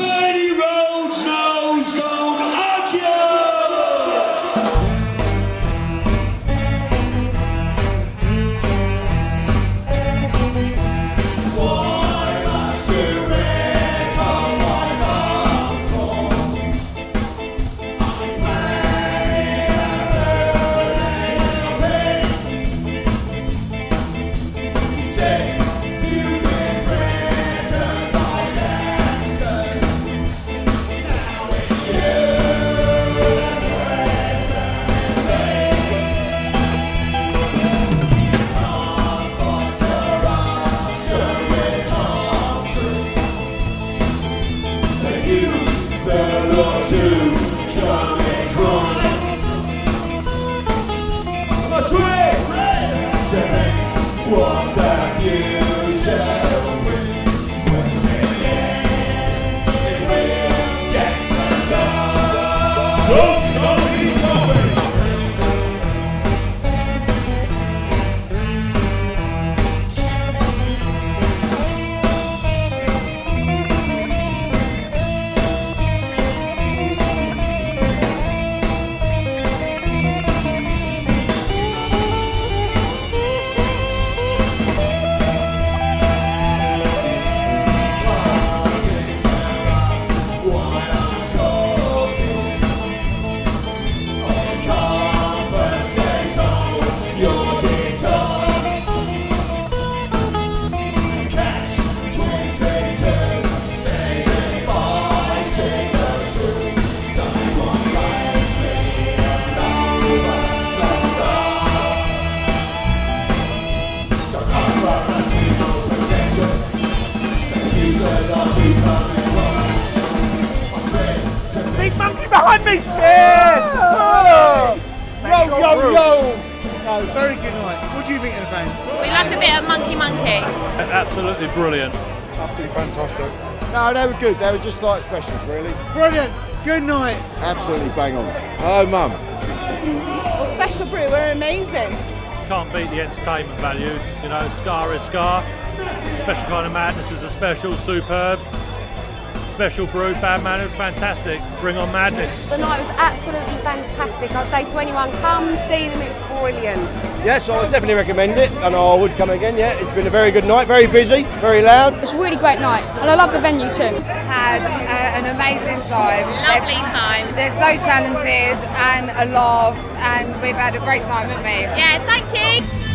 Bernie What that year. Big monkey behind me, scared! Ah! Yo, yo, yo! No, very good night. What do you think of the fans? We like a bit of monkey monkey. Absolutely brilliant. Absolutely fantastic. No, they were good. They were just like specials, really. Brilliant. Good night. Absolutely bang on. Hello, mum. Well, Special Brew were amazing. Can't beat the entertainment value. You know, Ska is Ska. Special Kinda Madness is a special, superb. Special brew, bad manners, fantastic. Bring on madness. The night was absolutely fantastic. I'd say to anyone, come see them, it's brilliant. Yes, I would definitely recommend it, and I would come again. Yeah, it's been a very good night, very busy, very loud. It's a really great night, and I love the venue too. Had uh, an amazing time. Lovely time. They're so talented and a laugh, and we've had a great time, haven't we? Yeah, thank you.